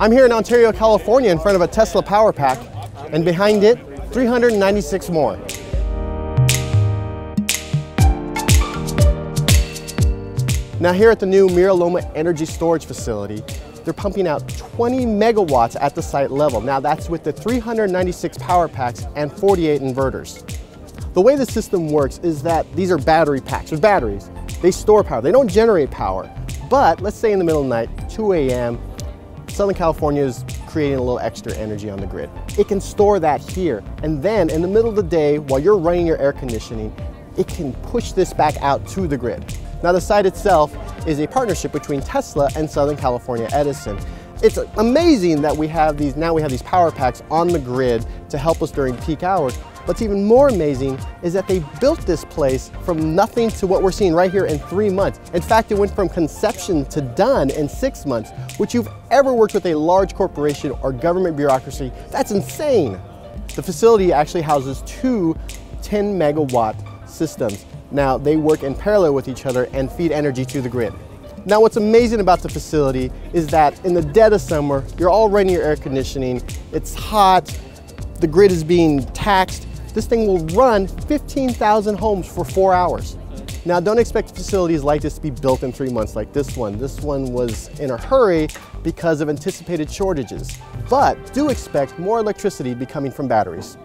I'm here in Ontario, California in front of a Tesla Powerpack, and behind it, 396 more. Now here at the new Mira Loma Energy Storage Facility, they're pumping out 20 megawatts at the site level. Now that's with the 396 power packs and 48 inverters. The way the system works is that these are battery packs, there's batteries. They store power, they don't generate power. But let's say in the middle of the night, 2 a.m., Southern California is creating a little extra energy on the grid. It can store that here, and then in the middle of the day, while you're running your air conditioning, it can push this back out to the grid. Now the site itself is a partnership between Tesla and Southern California Edison. It's amazing that we have these, now we have these power packs on the grid to help us during peak hours, What's even more amazing is that they built this place from nothing to what we're seeing right here in three months. In fact, it went from conception to done in six months, which you've ever worked with a large corporation or government bureaucracy. That's insane. The facility actually houses two 10 megawatt systems. Now they work in parallel with each other and feed energy to the grid. Now what's amazing about the facility is that in the dead of summer, you're all running your air conditioning, it's hot, the grid is being taxed, this thing will run 15,000 homes for four hours. Now don't expect facilities like this to be built in three months like this one. This one was in a hurry because of anticipated shortages. But do expect more electricity to be coming from batteries.